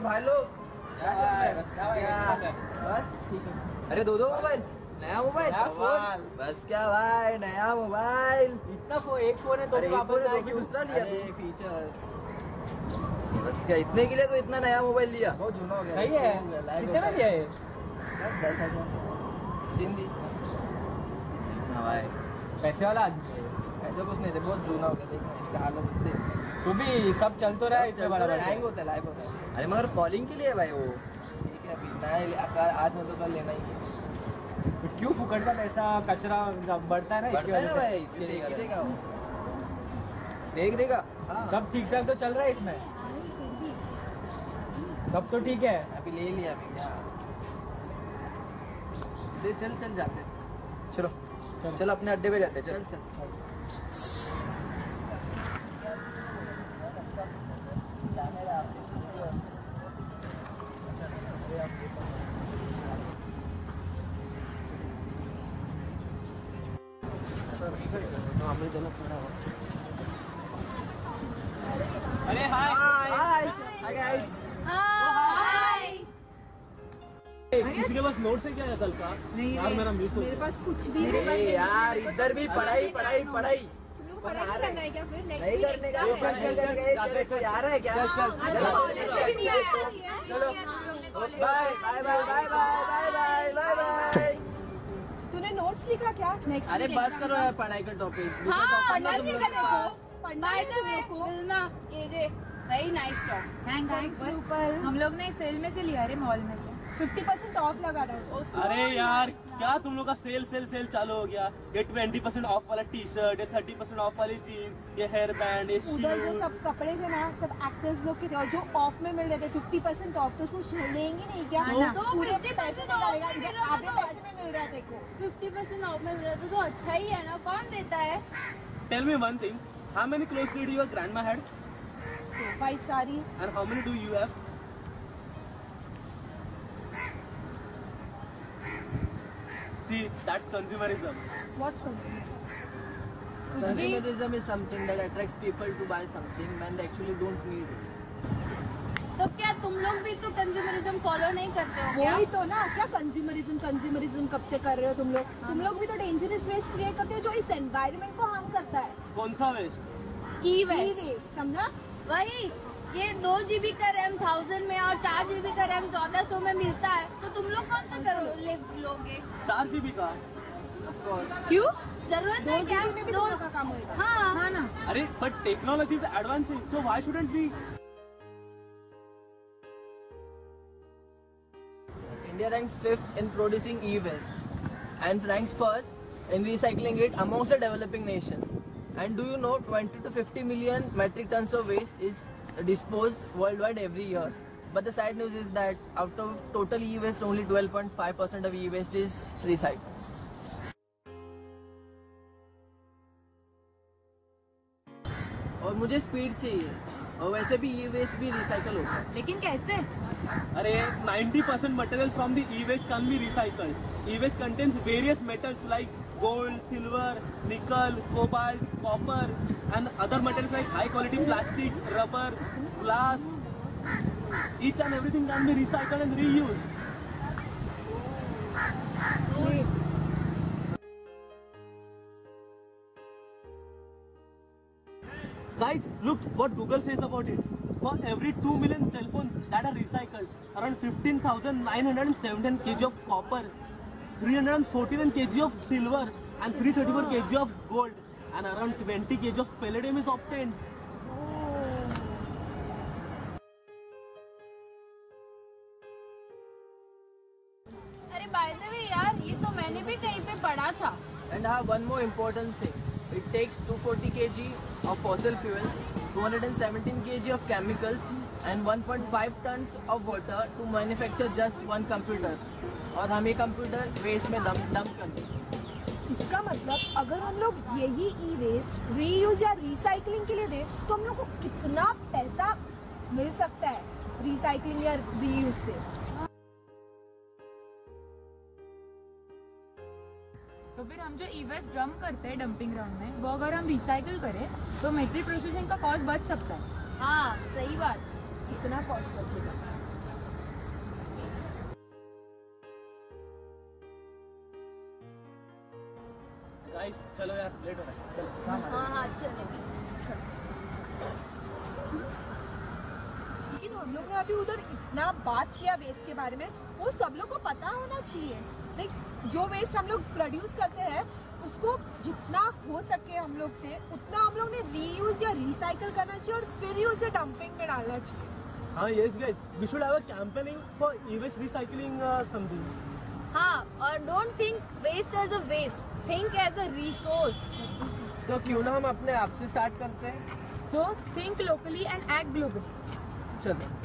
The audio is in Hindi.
और भाई लोग? बस ठीक है। अरे दो दो मोबाइल। नया मोबाइल? बस क्या भाई नया मोबाइल। इतना फ़ोन एक फ़ोन है तो वापस तो भी दूसरा लिया। फीचर्स बस क्या इतने के लिए तो इतना नया मोबाइल लिया। बहुत जुना हो गया। सही है। कितने में लिया है। है। दस हज़ार। जिंदी हाँ भाई। पैसे वाला आदमी है ऐसा कुछ नहीं थे बहुत जुना हो गया देखना इसका हालत देखते तू भी सब चल तो रहा है इसमें है, से। लैग होता है लैग होता है। अरे मगर कॉलिंग के लिए भाई वो। ठीक है अभी आज तो कल लेना ही है। तो क्यों फुकट का पैसा कचरा बढ़ता है ना इसकी बढ़ता है वजह ना से? भाई इसके लिए देख ही देगा वो। देख देगा। सब ठीक ठाक तो चल रहा है इसमें? सब तो ठीक है? अभी ले लिया अभी क्या ले चल चल जाते चलो चलो। चलो अपने अड्डे पे जाते चल चल चल। अरे हाय। हाय। हाय। गाइस किसी के पास नोट्स है क्या है कल का? नहीं यार मेरा मिस हो मेरे पास कुछ भी ए यार इधर भी पढ़ाई पढ़ाई पढ़ाई। नहीं करना है क्या फिर? नेक्स्ट नहीं करने का। चल चल चल चल चल चल। यार है क्या? चल चल। चलो bye bye bye bye bye bye bye bye notes लिखा क्या? नेक्स्ट अरे बस करो यार पढ़ाई का टॉपिक हाँ पढ़ना सीखा देखो। पढ़ना है तो देखो। Very nice talk thanks Rupal हम लोग ने सेल में से लिया रे मॉल में से। 50 परसेंट ऑफ़ लगा रहा है अरे यार क्या तुम लोग का सेल सेल सेल चालू हो गया? ये ट्वेंटी परसेंट ऑफ़ वाला टी शर्ट ये थर्टी परसेंट ऑफ़ वाली जीन्स ये हेयर बैंड ये उधर जो सब कपड़े थे ना सब एक्टर्स लोग के थे और जो ऑफ़ में मिल रहे थे 50 परसेंट ऑफ़ तो उसको लेंगे नहीं क्या? हाँ तो पूरे पैसे आधे पैसे में मिल रहा है देखो। फिफ्टी परसेंट ऑफ़ में मिल रहा था तो अच्छा ही है ना। कौन देता है? Tell me one thing how many clothes did your grandma had five saris and how many do you have See, that's consumerism. What's Consumerism? Consumerism is something that attracts people to buy something when they actually don't need it. तो क्या तुम लोग भी तो कंज्यूमरिज्म फॉलो नहीं करते हो? क्या वही तो ना क्या कंज्यूमरिज्म कंज्यूमरिज्म कब से कर रहे हो तुम लोग? हाँ। तुम लोग भी तो डेंजरस वेस्ट क्रिएट करते हो जो इस एनवायरनमेंट को हार्म करता है। कौन सा वेस्ट ई वेस्ट समझा? वही ये दो जीबी का रैम थाउज़ेंड में और चार जीबी का रैम चौदह सौ में मिलता है तो तुम लोग कौन सा करो ले लोगे चार जीबी का क्यों ज़रूरत है क्या में भी दो तो का काम होगा हाँ हाँ ना अरे but technology is advancing so why shouldn't we India ranks fifth in producing e-waste and ranks first in recycling it amongst the developing nations. And do you know 20 to 50 million metric tons of waste is disposed worldwide every year. But the sad news is that out of total e-waste, only 12.5% of e-waste is recycled. और मुझे स्पीड चाहिए। और वैसे भी ई वेस्ट भी रिसाइकल होता लेकिन कैसे? अरे 90% percent material from the waste can be recycle e waste contents various metals like gold silver nickel cobalt copper and other materials like high quality plastic, rubber, glass. Each and everything can be recycled and reused. Guys, look what Google says about it. For every 2 million cell phones that are recycled, around 15,917 kg of copper, 341 kg of silver, and 334 kg of gold, and around 20 kg of palladium is obtained. अरे बाय द वे यार ये तो मैंने भी कहीं पे पढ़ा था I have one more important thing. It takes 240 kg of fossil fuels, 217 kg of chemicals, and 1.5 tons of water to manufacture just one computer. और हम ये कंप्यूटर वेस्ट में डंप डंप करते हैं इसका मतलब अगर हम लोग यही ई वेस्ट रीयूज या रिसाइकलिंग के लिए दें तो हम लोग को कितना पैसा मिल सकता है रिसाइकलिंग या रीयूज से? तो फिर हम जो ईवेस्ट ड्रम करते हैं डंपिंग ग्राउंड में वो अगर हम रिसाइकल करें तो मेट्रिक प्रोसेसिंग का कॉस्ट बच सकता है। हाँ सही बात। कितना कॉस्ट बचेगा? गाइस चलो यार लेट हो रहा है। चलो हाँ। हाँ लेकिन हम लोग ने अभी उधर इतना बात किया वेस्ट के बारे में वो सब लोग को पता होना चाहिए। लाइक जो वेस्ट हम लोग प्रोड्यूस करते हैं उसको जितना हो सके हम लोग से उतना हम लोग ने रीयूज या रिसाइकल करना चाहिए और फिर ही उसे डंपिंग में डालना चाहिए। हाँ yes guys we should have a campaigning for e waste recycling something हाँ और don't think waste as a waste think as a resource तो क्यों ना हम अपने आप से स्टार्ट करते हैं? So think locally and act globally चलो।